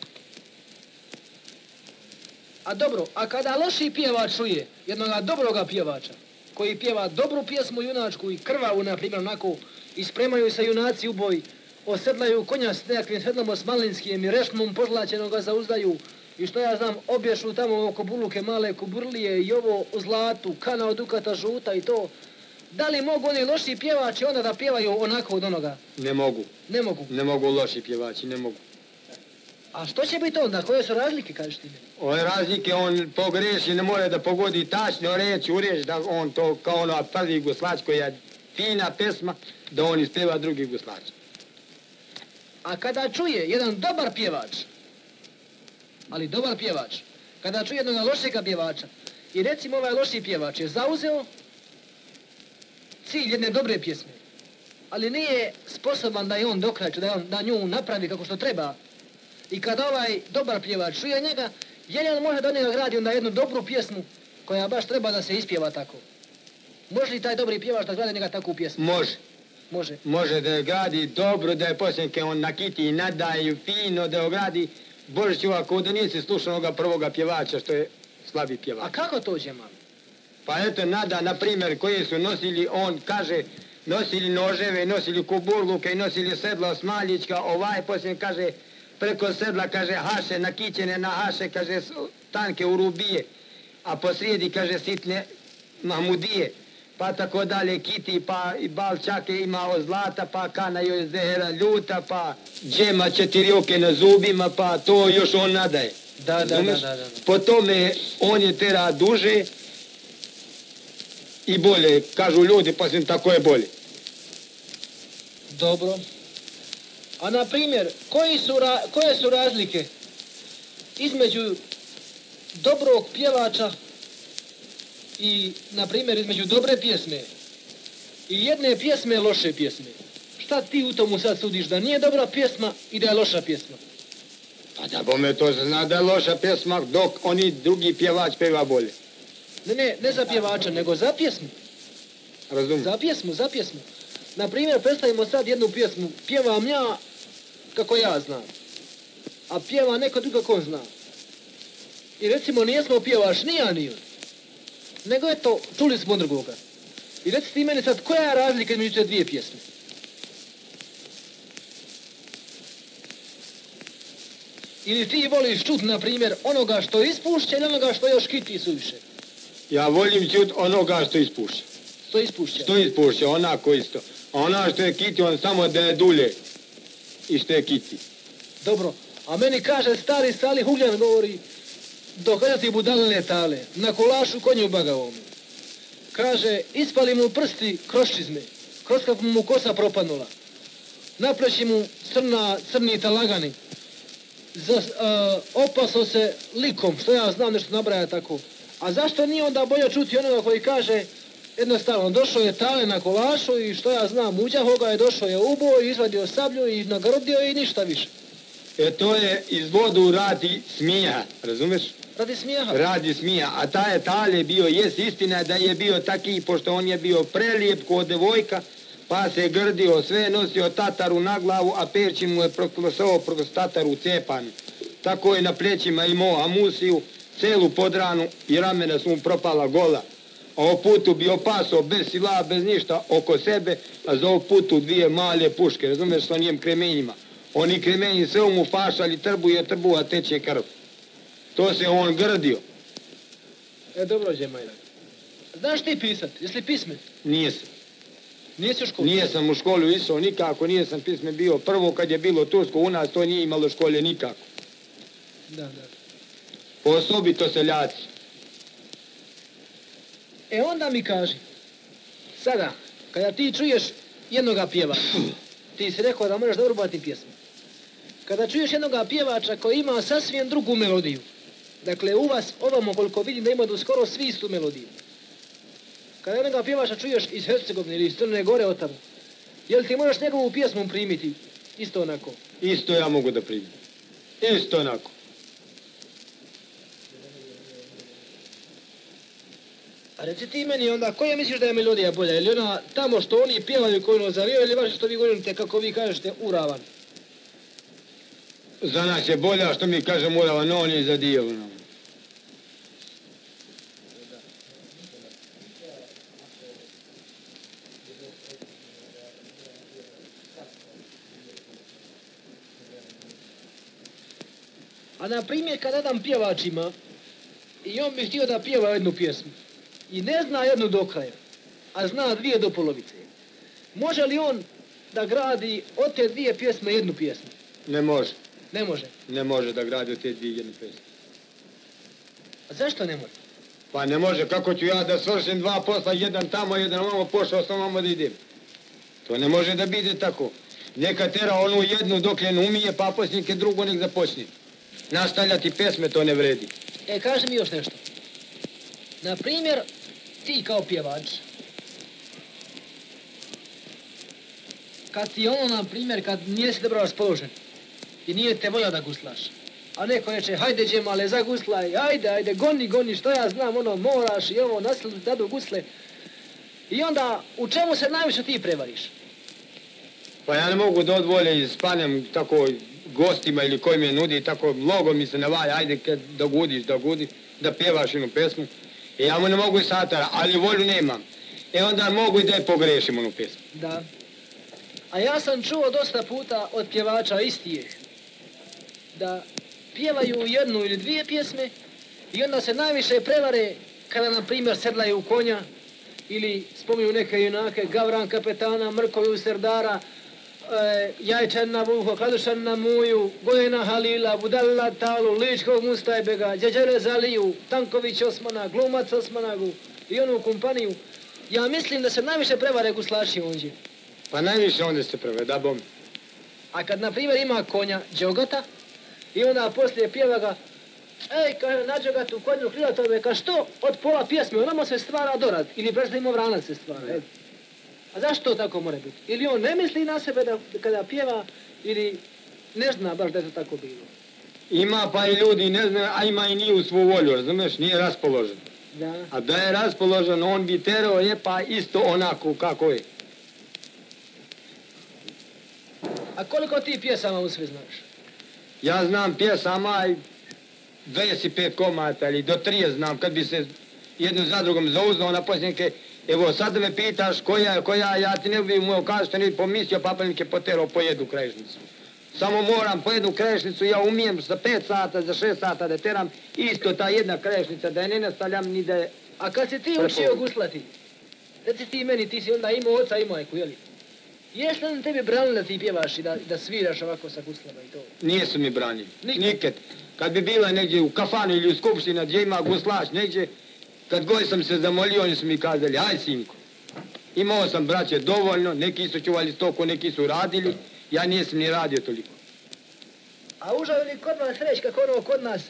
B: A dobro, a kada loši pjevač čuje jednoga dobroga pjevača, koji pjeva dobru pjesmu junačku i krvavu, na primjer, onako, i spremaju se junaci u boj, osedlaju konja s nekakvim sredlom osmalinskijem i rešmom pozlaćenog ga zauzdaju i što ja znam, obješu tamo oko buluke male kuburlije i ovo u zlatu, kana od dukata žuta i to. Da li mogu oni loši pjevači onda da pjevaju onako od onoga?
A: Ne mogu.
B: Ne mogu.
A: Ne mogu loši pjevači, ne mogu.
B: A što će biti onda? Koje su razlike, kažeš ti?
A: Ove razlike on pogreši, ne mora da pogodi tačno reći u riječ da on to kao ono prvi guslač koji je fina pesma, da on ispeva drugi guslač.
B: A kada čuje jedan dobar pjevač, ali dobar pjevač, kada čuje jednog lošega pjevača, i recimo ovaj loši pjevač je zauzeo cilj jedne dobre pjesme, ali nije sposoban da je on dokraće, da, on, da nju napravi kako što treba. I kada ovaj dobar pjevač čuje njega, je li on može da njega gradi onda jednu dobru pjesmu koja baš treba da se ispjeva tako? Može li taj dobri pjevač da gradi njega takvu pjesmu?
A: Može.
B: Može.
A: Može da je gradi dobro, da je posljednke on nakiti i nadaje fino, da je gradi Bože čuva, ako da nisi slušao onoga prvoga pjevača, što je slabi pjevač.
B: A kako to Đemal?
A: Pa eto, nada, na primjer, koji su nosili, on kaže, nosili noževe, nosili kuburluke i nosili sedla smaljička, ovaj poslije kaže, preko sedla, kaže, haše, nakićene na haše, kaže, tanke urubije, a posrijedi, kaže, sitne mahmudije, pa tako dalje, kiti, pa i balčake ima od zlata, pa kana joj zehera ljuta, pa džema četiri oke na zubima, pa to još on nadaje.
B: Da, da, da, da, da.
A: Po tome on je tera duže i bolje, kažu ljudi, pa sam tako je bolje.
B: Dobro. A na primjer, koji su ra- koje su razlike između dobrog pjevača i, na primjer, između dobre pjesme i jedne pjesme loše pjesme? Šta ti u tomu sad sudiš, da nije dobra pjesma i da je loša pjesma?
A: Pa da bome to zna da je loša pjesma, dok oni drugi pjevač peva bolje.
B: Ne, ne, ne za pjevača, nego za pjesmu.
A: Razumiješ?
B: Za pjesmu, za pjesmu. Na primjer, predstavimo sad jednu pjesmu. Pjevam ja kako ja znam. A pjeva neko drugo ko zna. I recimo nijesmo pjevaš ni ja ni on. Nego eto, čuli smo drugoga. I reci ti meni sad, koja je razlika između te dvije pjesme? Ili ti voliš čut, na primjer, onoga što ispušća ili onoga što još kiti suviše?
A: Ja volim čut onoga što ispuša.
B: Što ispušća?
A: Što ispuša, onako isto. A ona što je kiti, on samo da je dulje. I što je kiti.
B: Dobro, a meni kaže stari Sali Hugljan govori, dok ti budalne tale, na kolašu konju bagavom. Kaže, ispali mu prsti kroz čizme, kroz kako mu kosa propadnula. Napleći mu crna, crni talagani. Za, a, opasao se likom, što ja znam nešto nabraja tako. A zašto nije onda bolje čuti onoga koji kaže, jednostavno, došao je tale na kolašu i što ja znam, uđaho ga je, došao je ubo, izvadio sablju i nagrdio i ništa više.
A: E to je iz vodu radi smija, razumeš?
B: Radi smijeha.
A: Radi smija, a taj je tale bio, jes istina je da je bio taki, pošto on je bio prelijep kod devojka, pa se grdio, sve nosio tataru na glavu, a perči mu je proklosao tataru cepan. Tako je na plećima imao amusiju, celu podranu i ramena su mu propala gola. A o putu bio paso bez sila, bez ništa oko sebe, a za ovog putu dvije male puške, razumiješ, s onim kremenjima. Oni kremenji sve mu fašali, trbu, a teče krv. To se on grdio.
B: E, dobro, Đemajra. Znaš ti pisat? Jesi li pismen?
A: Nije se.
B: Nisi u školi?
A: Nije sam u školu išao nikako, nije sam pisme bio. Prvo kad je bilo Tursko u nas, to nije imalo škole nikako.
B: Da, da.
A: Osobito seljaci.
B: E, onda mi kaži. Sada, kada ti čuješ jednoga pjeva, ti si rekao da možeš dobro bati pjesmu. Kada čuješ jednoga pjevača koji ima sasvim drugu melodiju, dakle u vas ovamo koliko vidim da ima do skoro svi istu melodiju. Kada jednoga pjevača čuješ iz Hercegovine ili iz Crne Gore od tamo, jel ti možeš njegovu pjesmu primiti isto onako?
A: Isto ja mogu da primim. Isto onako.
B: A reci ti meni onda, koja misliš da je melodija bolja? Ili ona tamo što oni pjevaju koju ono zavio ili vaše što vi govorite, kako vi kažete, uravan?
A: Za nas je bolja što mi kažemo urava, no on je za dio. no.
B: A na primjer kad jedan pjevač ima i on bi htio da pjeva jednu pjesmu i ne zna jednu do kraja, a zna dvije do polovice, može li on da gradi od te dvije pjesme jednu pjesmu?
A: Ne može.
B: Ne može.
A: Ne može da gradi od te dvije jedne pesme.
B: A zašto ne može?
A: Pa ne može, kako ću ja da svršim dva posla, jedan tamo, jedan ovamo, pošao sam ovamo da idem. To ne može da bude tako. Neka tera onu jednu dok je ne umije, pa poslije drugo nek započne. Nastavljati pesme to ne vredi.
B: E, kaži mi još nešto. Na primjer, ti kao pjevač, kad ti ono, na primjer, kad nisi dobro raspoložen i nije te volja da guslaš, a neko reče, hajde džemale, zaguslaj, ajde, ajde, goni, goni, što ja znam, ono, moraš i ovo, nasledu dadu gusle. I onda, u čemu se najviše ti prevariš?
A: Pa ja ne mogu da odvolje i spanem tako gostima ili koji mi je nudi, tako mnogo mi se navaja, ajde kad da gudiš, da gudiš, da pjevaš jednu pesmu. I ja mu ne mogu i satara, ali volju nemam. E onda mogu i da je pogrešim onu pesmu.
B: Da. A ja sam čuo dosta puta od pjevača istijih da pjevaju jednu ili dvije pjesme i onda se najviše prevare kada, na primjer, sedlaju u konja ili spominju neke junake, Gavran kapetana, Mrkoju serdara, e, Jajčan na Vuho, na Muju, Gojena Halila, Budalla Talu, Ličkog Mustajbega, Đeđele Zaliju, Tanković Osmana, Glumac Osmanagu i onu kompaniju. Ja mislim da se najviše prevare guslaši onđe.
A: Pa najviše onda se prve, da bom.
B: A kad, na primjer, ima konja Đogata i onda poslije pjeva ga Ej, kaže, nađe ga tu konju krilatove, ka što od pola pjesme, onamo se stvara dorad, ili brže ima vranac se stvara. E. A zašto to tako mora biti? Ili on ne misli na sebe da, kada pjeva, ili ne zna baš da je to tako bilo.
A: Ima pa i ljudi, ne znam, a ima i nije u svu volju, razumiješ, nije raspoložen.
B: Da.
A: A da je raspoložen, on bi terao je pa isto onako kako je.
B: A koliko ti pjesama u sve znaš?
A: Ja znam pjesama i 25 komata ili do 30 znam, kad bi se jednu za drugom zauznao na posljednike, evo sad da me pitaš koja je koja, ja ti ne bi mu kažete, ne bi pomislio, papanik je poterao po jednu krešnicu. Samo moram po jednu krešnicu, ja umijem za 5 sata, za 6 sata da teram, isto ta jedna krešnica, da je ne nastavljam ni da je...
B: A kad si ti učio guslati, reci ti meni, ti si onda imao oca i majku, jeli? Jesi li tebi branili da ti pjevaš i da, da sviraš ovako sa guslama i to?
A: Nisu mi branili.
B: Nikad?
A: Kad bi bila negdje u kafani ili u skupština gdje ima guslač negdje, kad god sam se zamolio, oni su mi kazali, aj sinko. Imao sam braće dovoljno, neki su čuvali stoku, neki su radili, ja nisam ni radio toliko.
B: A užao li kod vas reći kako ono kod nas,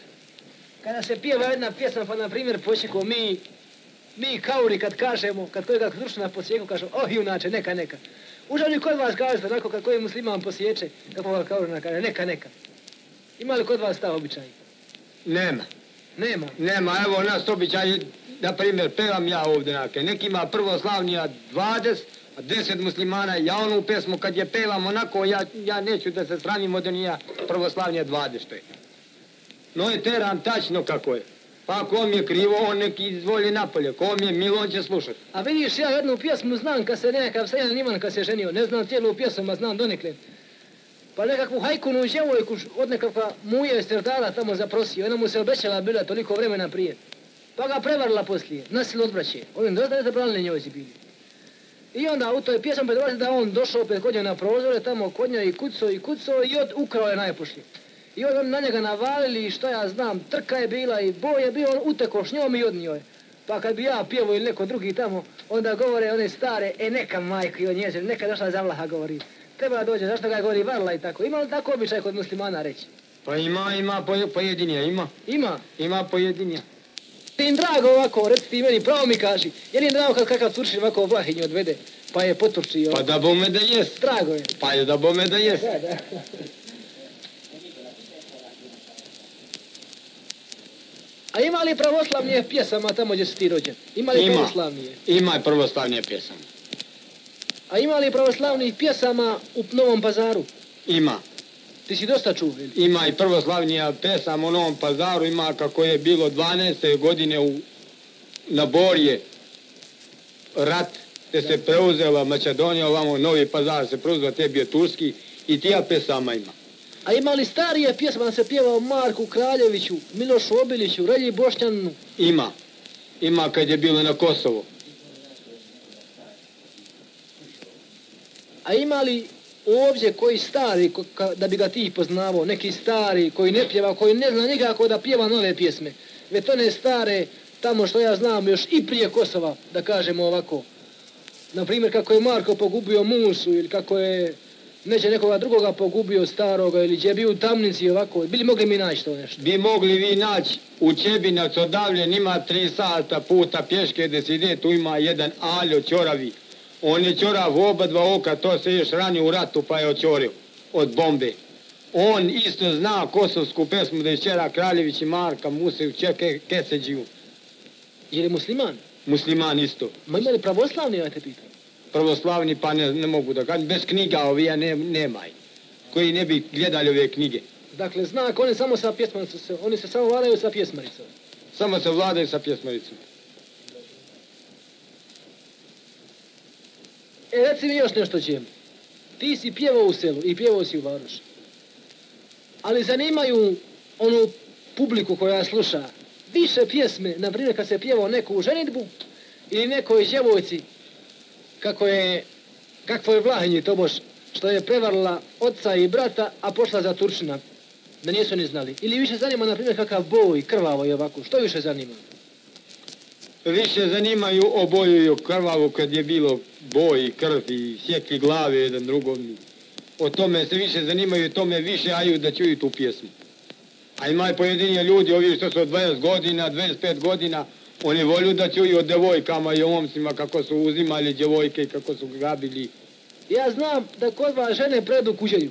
B: kada se pjeva jedna pjesma, pa na primjer počeko mi, mi kauri kad kažemo, kad kojega društvo na posjeku kažemo, oh junače, neka, neka. Užao li kod vas kažete, onako kako je musliman posječe, kako ga kaurina kaže, neka, neka. Ima li kod vas ta običaj?
A: Nema,
B: Nema.
A: nema, evo nas običaj, na primjer, pevam ja ovdje nake. Neki ima prvoslavnija 20, a 10 muslimana, ja onu pesmu kad je pevam onako, ja, ja neću da se sramim od ja prvoslavnija 20 što je. No je teram tačno kako je. Pa kom je krivo, on neki izvoli napolje. Kom je milo, on će slušati.
B: A vidiš, ja jednu pjesmu znam kad se nekakav Sejan Iman kad se ženio, ne znam cijelu pjesmu, a znam donekle. Pa nekakvu hajkunu djevojku od nekakva muje serdara tamo zaprosio, ona mu se obećala bila toliko vremena prije. Pa ga prevarila poslije, nasilo odbraće. Ovim dosta nezabralni njojci bili. I onda u toj pjesmi predvaži da on došao opet kod nje na prozore, tamo kod nje i kuco i kuco i od, ukrao je najpošlije. I onda na njega navalili i što ja znam, trka je bila i boj je bio, on uteko s njom i odnio je. Pa kad bi ja pjevo ili neko drugi tamo, onda govore one stare, e neka majko i od njezine, neka došla zavlaha govori. Treba da dođe, zašto ga govori varla i tako. Ima li tako običaj kod muslimana reći?
A: Pa ima, ima poje- pojedinija, ima.
B: Ima.
A: Ima pojedinija.
B: Ti im drago ovako, reci ti meni, pravo mi kaži. Je li im drago kad kakav turčin ovako Vlahinju odvede, pa je poturči
A: Pa da bome da jest.
B: Drago je.
A: Pa je da bome da jest.
B: Da, da. A ima li pravoslavnije pjesama tamo gdje si ti rođen? Ima li
A: Ima.
B: pravoslavnije?
A: Ima i prvoslavnija pjesama.
B: A ima li pravoslavnih pjesama u Novom pazaru?
A: Ima.
B: Ti si dosta čuo, ili?
A: Ima i prvoslavnija pesama u Novom pazaru, ima kako je bilo 12. godine u, na Borje rat, te se preuzela Makedonija, ovamo Novi pazar se preuzela, te je bio Turski i tija pesama ima.
B: A ima li starije pjesma da se pjeva o Marku Kraljeviću, Milošu Obiliću, Relji Bošnjanu?
A: Ima. Ima kad je bilo na Kosovo.
B: A ima li ovdje koji stari, da bi ga ti poznavao, neki stari koji ne pjeva, koji ne zna nikako da pjeva nove pjesme, već one stare, tamo što ja znam još i prije Kosova, da kažemo ovako. Na primjer kako je Marko pogubio Musu ili kako je neće nekoga drugoga pogubio staroga ili će bio u tamnici ovako, bili mogli mi naći to nešto?
A: Bi mogli vi naći u Čebinac odavljen ima tri sata puta pješke ide, tu ima jedan aljo čoravi. On je čorav u oba dva oka, to se još ranio u ratu pa je očorio od bombe. On isto zna kosovsku pesmu da je čera Kraljević i Marka Musev Čeke Keseđiju.
B: Je li musliman?
A: Musliman isto.
B: Ma ima li pravoslavni, ja te pitam?
A: Pravoslavni pa ne, ne mogu da kažem. Bez knjiga ovija ne, nema ih. Koji ne bi gledali ove knjige.
B: Dakle, znak, oni samo sa pjesmaricom, se- oni se samo vladaju sa pjesmaricom.
A: Samo se vladaju sa pjesmaricom.
B: E, reci mi još nešto, Đem. Ti si pjevao u selu i pjevao si u Varoši. Ali zanimaju onu publiku koja sluša više pjesme, na primjer kad se pjevao neku ženitbu ili nekoj djevojci kako je, kakvo je vlahenje tobož, što je prevarila oca i brata, a pošla za Turčina, da nisu ni znali. Ili više zanima, na primjer, kakav boj, krvavo i ovako. Što više zanima?
A: Više zanimaju obojuju krvavo kad je bilo boj i krv i sjekli glave jedan drugom. O tome se više zanimaju, tome više aju da čuju tu pjesmu. A ima i ljudi, ovi što su od 20 godina, 25 godina, oni volju da čuju o devojkama i o momcima kako su uzimali djevojke i kako su grabili.
B: Ja znam da kod vas žene predu kuđaju.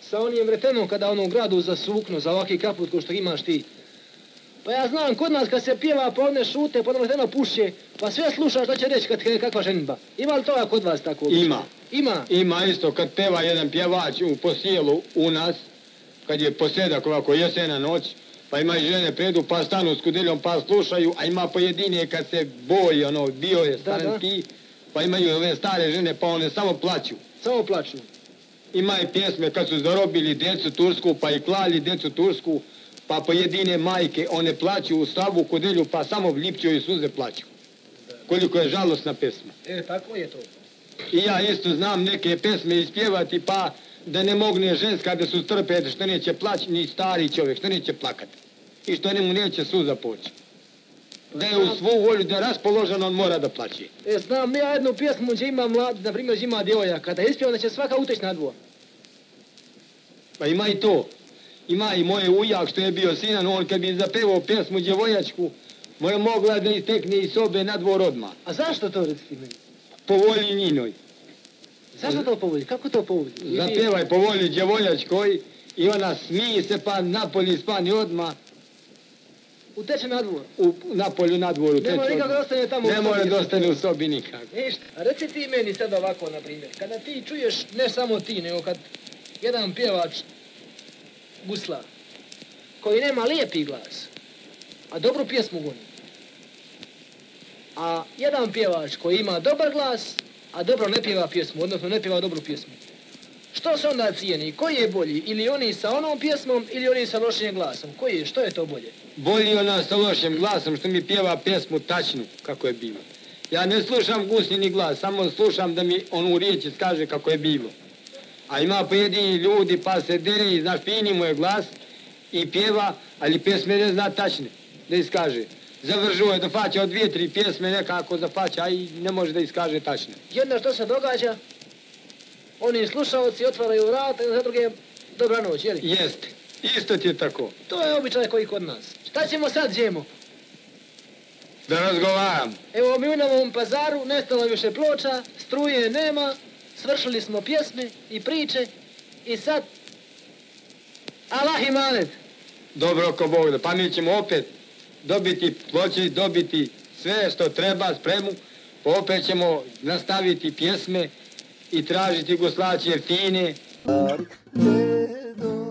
B: Sa onim retenom kada ono u gradu za sukno, za ovaki kaput ko što imaš ti. Pa ja znam, kod nas kad se pjeva, pa one šute, pa ono pušće, pa sve slušaš što će reći kad je kakva ženba. Ima li toga kod vas tako?
A: Ima.
B: Ima.
A: Ima isto kad peva jedan pjevač u posijelu u nas, kad je posjedak ovako jesena noć, pa ima žene predu pa stanu s kudiljom pa slušaju, a ima pojedine kad se boji, ono, bio je staranski, pa imaju ove stare žene pa one samo plaću.
B: Samo plaću.
A: Ima i pjesme kad su zarobili djecu Tursku pa i klali djecu Tursku, pa pojedine majke one plaću u stavu u kudelju pa samo vljipću i suze plaću. Koliko je žalosna pesma.
B: E, tako je to.
A: I ja isto znam neke pesme ispjevati pa da ne mogne ženska da su strpe, što neće plać, ni stari čovjek, što neće plakati. I što njemu neće suza poći. Da je u svu volju, da je raspoložen, on mora da plaće.
B: E, znam ja jednu pjesmu gdje ima mlad, na primjer gdje ima djevojaka. Kada je ispjeva, da će svaka uteći na dvor.
A: Pa ima i to. Ima i moje ujak što je bio sinan, on kad bi zapevao pjesmu djevojačku, moja mogla da istekne iz sobe na dvor odmah.
B: A zašto to, ti meni?
A: Po volji njinoj.
B: Zašto to povodi? Kako to povodi?
A: Zapevaj po volji djevojačkoj i ona smije se pa napolje spani odmah.
B: Uteče na dvor.
A: u napolju na dvoru.
B: Ne mora nikako da ostane tamo u
A: Ne
B: sobi
A: mora
B: gdje
A: da ostane u sobi nikako.
B: Ništa. A reci ti meni sad ovako, na primjer, kada ti čuješ, ne samo ti, nego kad jedan pjevač gusla, koji nema lijepi glas, a dobru pjesmu goni, a jedan pjevač koji ima dobar glas, a dobro ne pjeva pjesmu, odnosno ne pjeva dobru pjesmu, što se onda cijeni? Koji je bolji? Ili oni sa onom pjesmom, ili oni sa lošim glasom? Koji je? Što je to bolje?
A: Bolji ona sa lošim glasom što mi pjeva pjesmu tačnu kako je bilo. Ja ne slušam gusnjeni glas, samo slušam da mi on u riječi skaže kako je bilo. A ima pojedini ljudi pa se dere znaš fini mu je glas i pjeva, ali pjesme ne zna tačne da iskaže. Zavržuo je da faća od dvije, tri pjesme nekako zafaća, a i ne može da iskaže tačne.
B: I onda što se događa? Oni slušalci otvaraju vrata i za druge dobra noć, jeli?
A: Jeste, isto ti je tako.
B: To je običaj koji kod nas. Šta ćemo sad, Đemo?
A: Da razgovaram.
B: Evo mi u Novom pazaru nestalo više ploča, struje nema, svršili smo pjesme i priče i sad Allah i manet.
A: Dobro ko Bog da. Pa mi ćemo opet dobiti ploče, dobiti sve što treba, spremu, pa opet ćemo nastaviti pjesme i tražiti goslače jeftine.
D: Ne